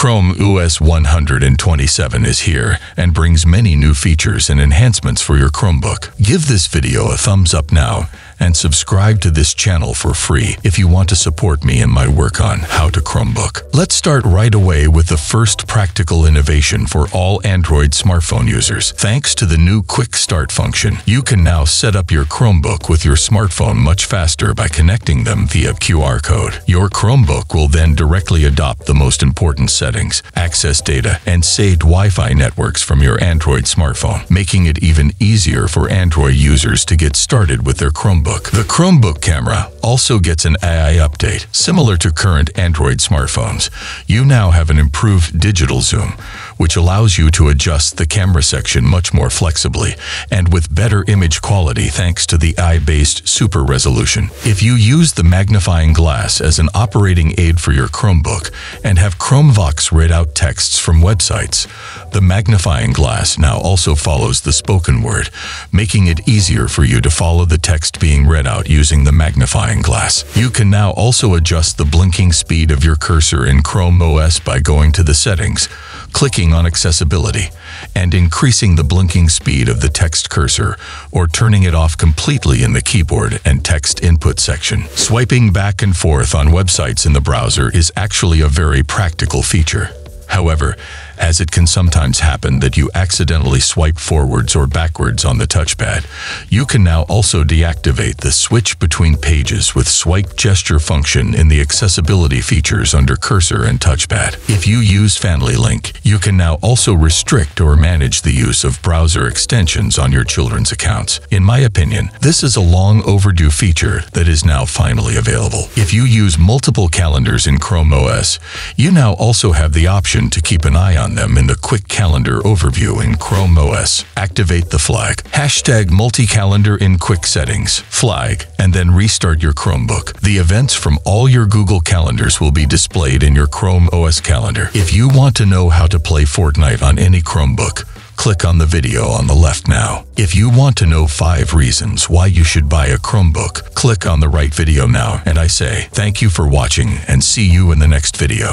Chrome OS 127 is here and brings many new features and enhancements for your Chromebook. Give this video a thumbs up now and subscribe to this channel for free if you want to support me in my work on How to Chromebook. Let's start right away with the first practical innovation for all Android smartphone users. Thanks to the new Quick Start function, you can now set up your Chromebook with your smartphone much faster by connecting them via QR code. Your Chromebook will then directly adopt the most important settings, access data, and saved Wi-Fi networks from your Android smartphone, making it even easier for Android users to get started with their Chromebook Chromebook. The Chromebook camera also gets an AI update, similar to current Android smartphones. You now have an improved digital zoom, which allows you to adjust the camera section much more flexibly and with better image quality thanks to the AI-based super resolution. If you use the magnifying glass as an operating aid for your Chromebook and have ChromeVox read out texts from websites, the magnifying glass now also follows the spoken word, making it easier for you to follow the text being read out using the magnifying glass. You can now also adjust the blinking speed of your cursor in Chrome OS by going to the settings, clicking on accessibility, and increasing the blinking speed of the text cursor or turning it off completely in the keyboard and text input section. Swiping back and forth on websites in the browser is actually a very practical feature. However, as it can sometimes happen that you accidentally swipe forwards or backwards on the touchpad. You can now also deactivate the switch between pages with swipe gesture function in the accessibility features under cursor and touchpad. If you use Family Link, you can now also restrict or manage the use of browser extensions on your children's accounts. In my opinion, this is a long overdue feature that is now finally available. If you use multiple calendars in Chrome OS, you now also have the option to keep an eye on on them in the quick calendar overview in Chrome OS. Activate the flag, hashtag multi-calendar in quick settings, flag, and then restart your Chromebook. The events from all your Google calendars will be displayed in your Chrome OS calendar. If you want to know how to play Fortnite on any Chromebook, click on the video on the left now. If you want to know 5 reasons why you should buy a Chromebook, click on the right video now and I say thank you for watching and see you in the next video.